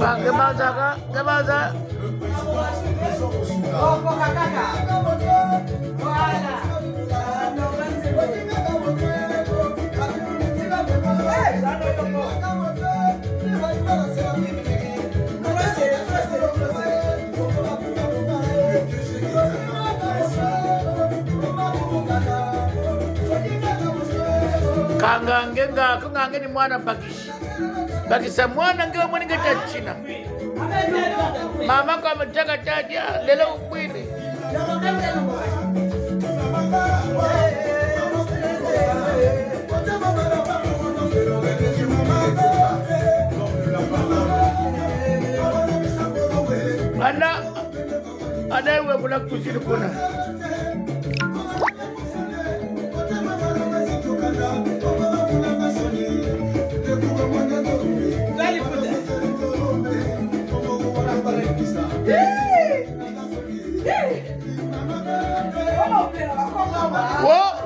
Bang, kebal jaga, kebal jaga. Oh, kok kakak. Kangange ngako ngange ni mwana bakisha bakisa mwana nge mweninge tachina mama ko ametaka taja lelo ubwini ana anayewe kula kusini kuna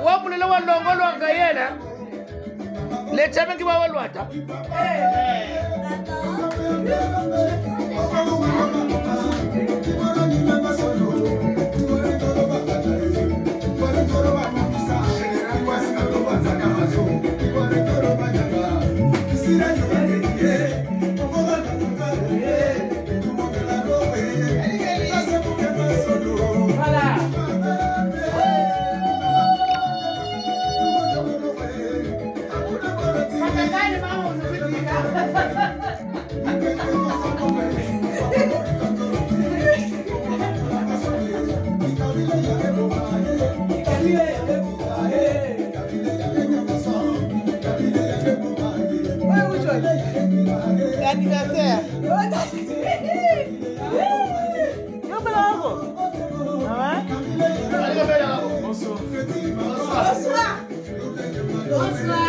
wabulile walongolwa nga yena. Letshameki va valwata Bonsoir. Bonsoir.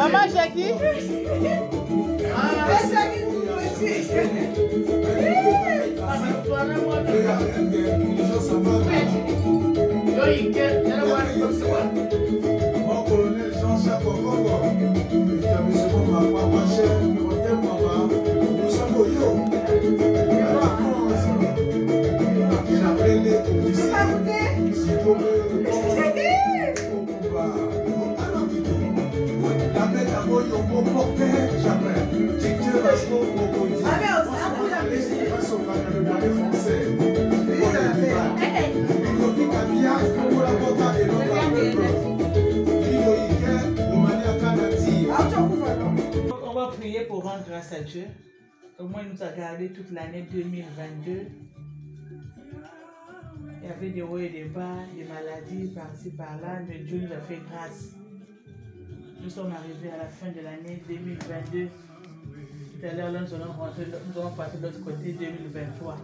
Maman, j'ai dit. Yo, you get On va prier pour rendre grâce à Dieu. Au moins, il nous a gardé toute l'année 2022. Il y avait des hauts et des bas, des maladies par-ci par-là, mais Dieu nous a fait grâce. Nous sommes arrivés à la fin de l'année 2022. Tout à l'heure, nous allons nous allons passer de l'autre côté 2023.